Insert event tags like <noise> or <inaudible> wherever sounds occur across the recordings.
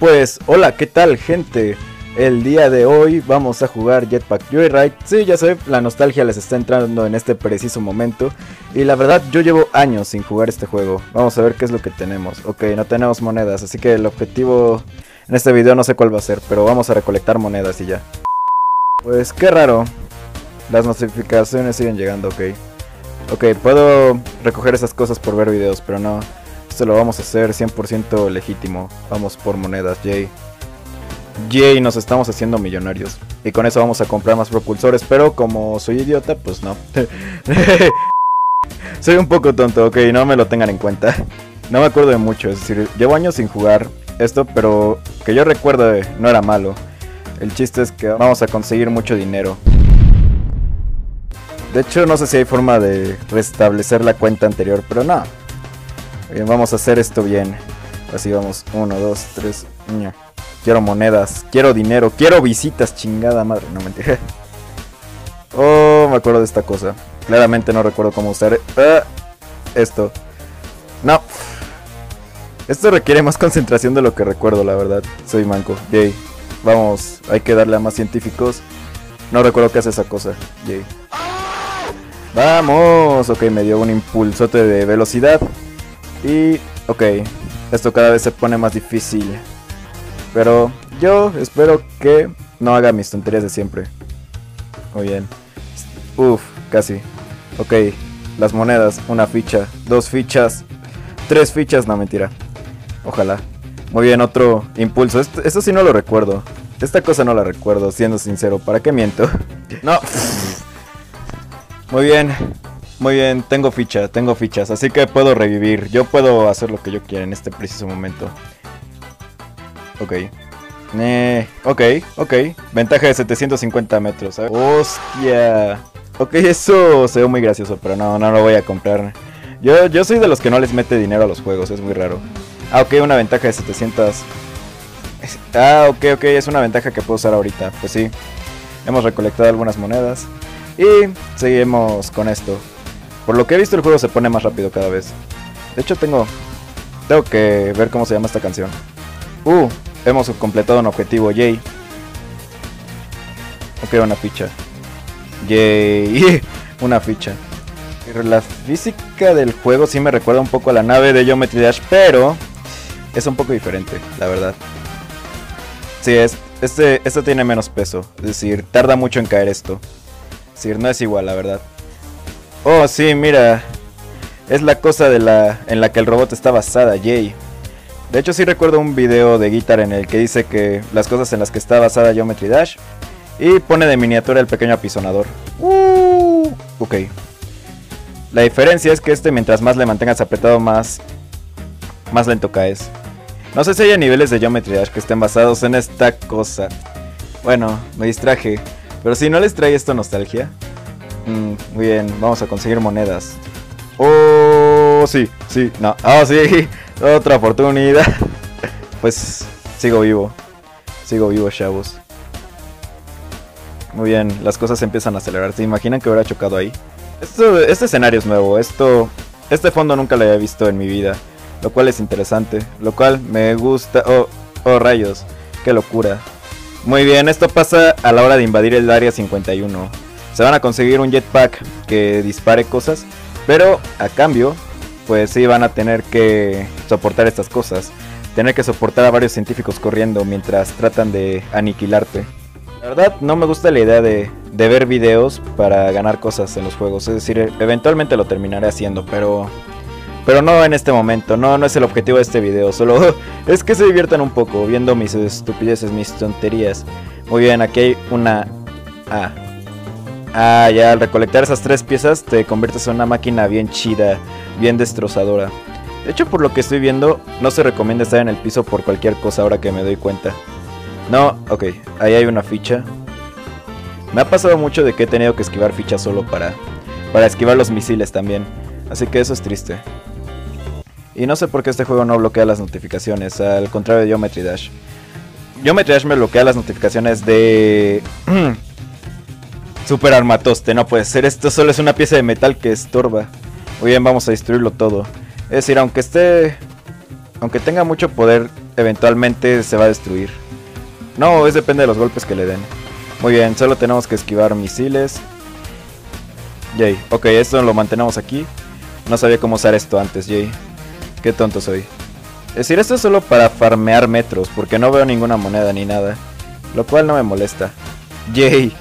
Pues, hola, ¿qué tal gente? El día de hoy vamos a jugar Jetpack Joyride. Sí, ya sé, la nostalgia les está entrando en este preciso momento. Y la verdad, yo llevo años sin jugar este juego. Vamos a ver qué es lo que tenemos. Ok, no tenemos monedas, así que el objetivo en este video no sé cuál va a ser, pero vamos a recolectar monedas y ya. Pues qué raro. Las notificaciones siguen llegando, ok. Ok, puedo recoger esas cosas por ver videos, pero no. Esto lo vamos a hacer 100% legítimo. Vamos por monedas, Jay. Jay, nos estamos haciendo millonarios. Y con eso vamos a comprar más propulsores, pero como soy idiota, pues no. <laughs> soy un poco tonto, ok, no me lo tengan en cuenta. No me acuerdo de mucho, es decir, llevo años sin jugar esto, pero que yo recuerdo no era malo. El chiste es que vamos a conseguir mucho dinero. De hecho, no sé si hay forma de restablecer la cuenta anterior, pero no. Bien, vamos a hacer esto bien. Así vamos. Uno, dos, tres. Quiero monedas. Quiero dinero. Quiero visitas, chingada madre. No mentira. <laughs> Oh, me acuerdo de esta cosa. Claramente no recuerdo cómo usar ah, esto. No. Esto requiere más concentración de lo que recuerdo, la verdad. Soy manco. Yay. Vamos, hay que darle a más científicos. No recuerdo qué hace esa cosa. Yay. Vamos. Ok, me dio un impulsote de velocidad. Y, ok, esto cada vez se pone más difícil. Pero yo espero que no haga mis tonterías de siempre. Muy bien. Uf, casi. Ok, las monedas, una ficha, dos fichas, tres fichas, no mentira. Ojalá. Muy bien, otro impulso. Esto, sí no lo recuerdo. Esta cosa no la recuerdo, siendo sincero. ¿Para qué miento? <laughs> no. Muy bien. Muy bien, tengo ficha, tengo fichas, así que puedo revivir. Yo puedo hacer lo que yo quiera en este preciso momento. Ok. Eh, ok, ok. Ventaja de 750 metros. Hostia. Ok, eso se ve muy gracioso, pero no, no lo voy a comprar. Yo, yo soy de los que no les mete dinero a los juegos, es muy raro. Ah, ok, una ventaja de 700. Ah, ok, ok, es una ventaja que puedo usar ahorita. Pues sí. Hemos recolectado algunas monedas. Y seguimos con esto. Por lo que he visto el juego se pone más rápido cada vez. De hecho tengo... Tengo que ver cómo se llama esta canción. Uh, hemos completado un objetivo, yay. Ok, una ficha. Yay, <laughs> una ficha. La física del juego sí me recuerda un poco a la nave de Geometry Dash, pero es un poco diferente, la verdad. Sí, es, este, este tiene menos peso, es decir, tarda mucho en caer esto. Es decir, no es igual, la verdad. Oh, sí, mira. Es la cosa de la en la que el robot está basada, Jay. De hecho, sí recuerdo un video de Guitar en el que dice que las cosas en las que está basada Geometry Dash. Y pone de miniatura el pequeño apisonador. Uh, ok. La diferencia es que este, mientras más le mantengas apretado, más, más lento caes. No sé si hay niveles de Geometry Dash que estén basados en esta cosa. Bueno, me distraje. Pero si no les trae esto nostalgia, Mm, muy bien, vamos a conseguir monedas. Oh, sí, sí, no. Ah, sí, <laughs> otra oportunidad. <laughs> pues sigo vivo. Sigo vivo, chavos. Muy bien, las cosas empiezan a acelerar. ¿Se imaginan que hubiera chocado ahí? este escenario es nuevo. Esto, este fondo nunca lo había visto en mi vida. Lo cual es interesante. Lo cual me gusta. Oh, oh, rayos. Qué locura. Muy bien, esto pasa a la hora de invadir el área 51 se van a conseguir un jetpack que dispare cosas, pero a cambio, pues sí van a tener que soportar estas cosas. Tener que soportar a varios científicos corriendo mientras tratan de aniquilarte. La verdad, no me gusta la idea de, ver videos para ganar cosas en los juegos. Es decir, eventualmente lo terminaré haciendo, pero pero no en este momento, no, no es el objetivo de este video, solo <laughs> es que se diviertan un poco viendo mis estupideces, mis tonterías. Muy bien, aquí hay una... Ah, Ah, ya, al recolectar esas tres piezas te conviertes en una máquina bien chida, bien destrozadora. De hecho, por lo que estoy viendo, no se recomienda estar en el piso por cualquier cosa ahora que me doy cuenta. No, ok, ahí hay una ficha. Me ha pasado mucho de que he tenido que esquivar fichas solo para, para esquivar los misiles también. Así que eso es triste. Y no sé por qué este juego no bloquea las notificaciones, al contrario de Geometry Dash. Geometry Dash me bloquea las notificaciones de... <clears throat> Super armatoste, no puede ser. Esto solo es una pieza de metal que estorba. Muy bien, vamos a destruirlo todo. Es decir, aunque esté... Aunque tenga mucho poder eventualmente se va a destruir. No, es depende de los golpes que le den. Muy bien, solo tenemos que esquivar misiles. Jay, ok, esto lo mantenemos aquí. No sabía cómo usar esto antes, Jay. Qué tonto soy. Es decir, esto es solo para farmear metros, porque no veo ninguna moneda ni nada. Lo cual no me molesta. Jay.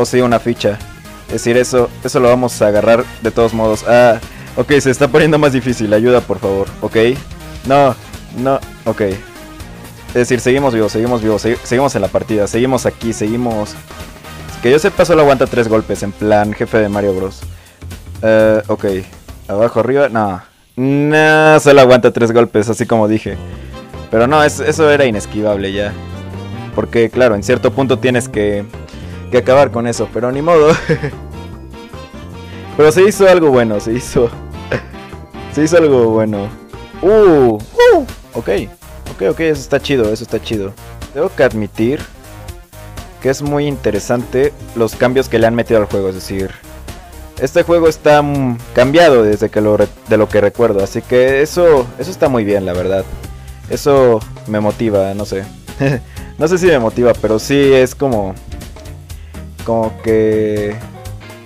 O sí, una ficha. Es decir, eso, eso lo vamos a agarrar de todos modos. Ah, ok, se está poniendo más difícil. Ayuda, por favor. Ok. No, no, ok. Es decir, seguimos vivos, seguimos vivos, seguimos en la partida, seguimos aquí, seguimos... Que yo sepa solo aguanta tres golpes, en plan jefe de Mario Bros. Uh, ok, abajo, arriba, no. No, solo aguanta tres golpes, así como dije. Pero no, eso era inesquivable ya. Porque claro, en cierto punto tienes que, que acabar con eso, pero ni modo. <laughs> pero se hizo algo bueno, se hizo... <laughs> se hizo algo bueno. Uh, uh, ok. Ok, ok, eso está chido, eso está chido. Tengo que admitir que es muy interesante los cambios que le han metido al juego, es decir, este juego está cambiado desde que lo de lo que recuerdo, así que eso eso está muy bien, la verdad. Eso me motiva, no sé. <laughs> no sé si me motiva, pero sí es como como que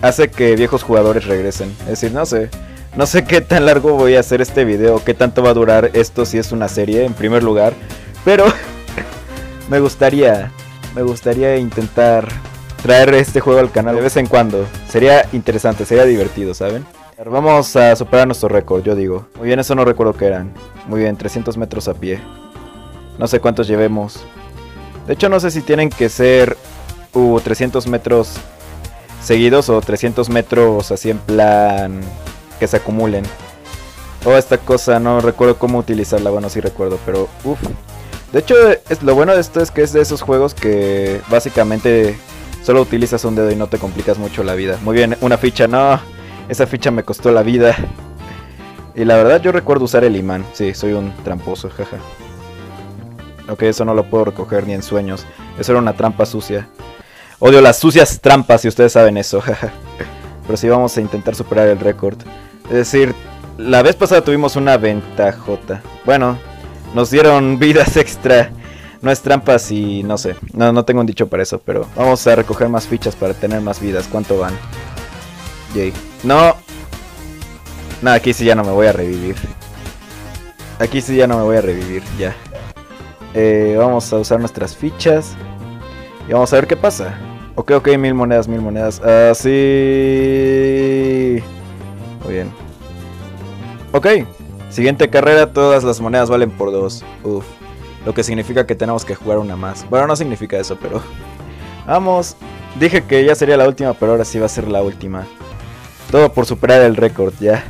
hace que viejos jugadores regresen. Es decir, no sé. No sé qué tan largo voy a hacer este video, qué tanto va a durar esto si es una serie en primer lugar, pero <laughs> me gustaría, me gustaría intentar traer este juego al canal de vez en cuando. Sería interesante, sería divertido, ¿saben? Vamos a superar nuestro récord, yo digo. Muy bien, eso no recuerdo qué eran. Muy bien, 300 metros a pie. No sé cuántos llevemos. De hecho, no sé si tienen que ser uh, 300 metros seguidos o 300 metros así en plan que se acumulen. O esta cosa, no recuerdo cómo utilizarla, bueno, sí recuerdo, pero uff. De hecho, es, lo bueno de esto es que es de esos juegos que básicamente solo utilizas un dedo y no te complicas mucho la vida. Muy bien, una ficha, no, esa ficha me costó la vida. Y la verdad yo recuerdo usar el imán, sí, soy un tramposo, jaja. Ok, eso no lo puedo recoger ni en sueños. Eso era una trampa sucia. Odio las sucias trampas, si ustedes saben eso. <laughs> Pero sí vamos a intentar superar el récord. Es decir, la vez pasada tuvimos una ventajota. Bueno, nos dieron <laughs> vidas extra. No es trampas y no sé. No, no tengo un dicho para eso, pero vamos a recoger más fichas para tener más vidas. ¿Cuánto van? Yay. No. No, aquí sí ya no me voy a revivir. Aquí sí ya no me voy a revivir, ya. Eh, vamos a usar nuestras fichas. Y vamos a ver qué pasa. Ok, ok, mil monedas, mil monedas. Así. Muy bien. Ok. Siguiente carrera, todas las monedas valen por dos. Uf. Lo que significa que tenemos que jugar una más. Bueno, no significa eso, pero... <laughs> Vamos. Dije que ya sería la última, pero ahora sí va a ser la última. Todo por superar el récord, ya.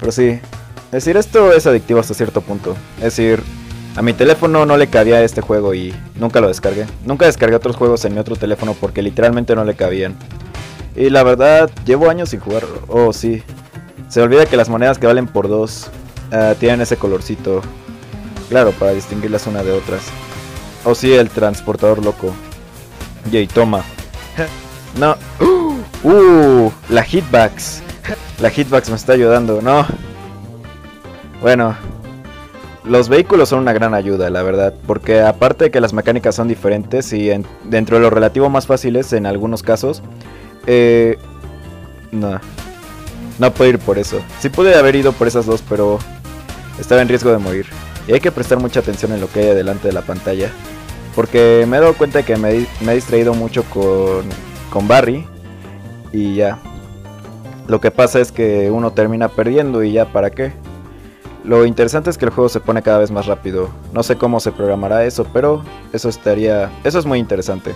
Pero sí. Es decir, esto es adictivo hasta cierto punto. Es decir, a mi teléfono no le cabía este juego y nunca lo descargué. Nunca descargué otros juegos en mi otro teléfono porque literalmente no le cabían. Y la verdad, llevo años sin jugar. Oh, sí. Se olvida que las monedas que valen por dos ah, tienen ese colorcito. Claro, para distinguirlas una de otras. Oh, sí, el transportador loco. Yay, toma. <laughs> no. Uh, la hitbox. La hitbox me está ayudando, no. Bueno, los vehículos son una gran ayuda, la verdad, porque aparte de que las mecánicas son diferentes y dentro de lo relativo más fáciles en algunos casos, eh, no, no puedo ir por eso. Sí pude haber ido por esas dos, pero estaba en riesgo de morir. Y hay que prestar mucha atención en lo que hay delante de la pantalla, porque me he dado cuenta de que me, me he distraído mucho con, con Barry y ya. Lo que pasa es que uno termina perdiendo y ya para qué. Lo interesante es que el juego se pone cada vez más rápido. No sé cómo se programará eso, pero eso estaría... Eso es muy interesante.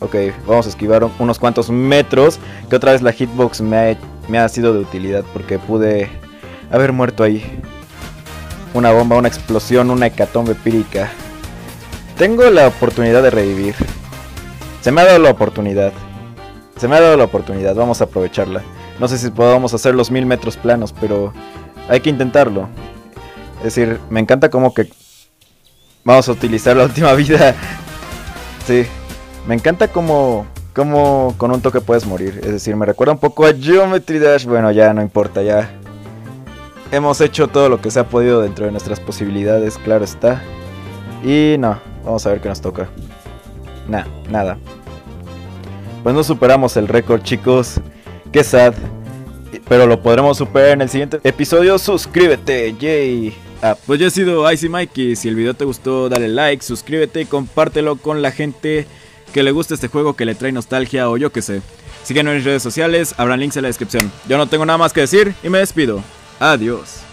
Ok, vamos a esquivar unos cuantos metros. Que otra vez la hitbox me ha, me ha sido de utilidad porque pude haber muerto ahí. Una bomba, una explosión, una hecatombe pírica. Tengo la oportunidad de revivir. Se me ha dado la oportunidad. Se me ha dado la oportunidad, vamos a aprovecharla. No sé si podamos hacer los mil metros planos, pero hay que intentarlo. Es decir, me encanta como que vamos a utilizar la última <laughs> vida. sí, me encanta como, como con un toque puedes morir. Es decir, me recuerda un poco a Geometry Dash. Bueno, ya no importa, ya. Hemos hecho todo lo que se ha podido dentro de nuestras posibilidades, claro está. Y no, vamos a ver qué nos toca. Nah, nada. Pues no superamos el récord, chicos. Qué sad. Pero lo podremos superar en el siguiente episodio. Suscríbete, yay. Ah, pues yo he sido Icy Mikey. Si el video te gustó, dale like, suscríbete y compártelo con la gente que le gusta este juego, que le trae nostalgia o yo qué sé. Síguenos en mis redes sociales, habrá links en la descripción. Yo no tengo nada más que decir y me despido. Adiós.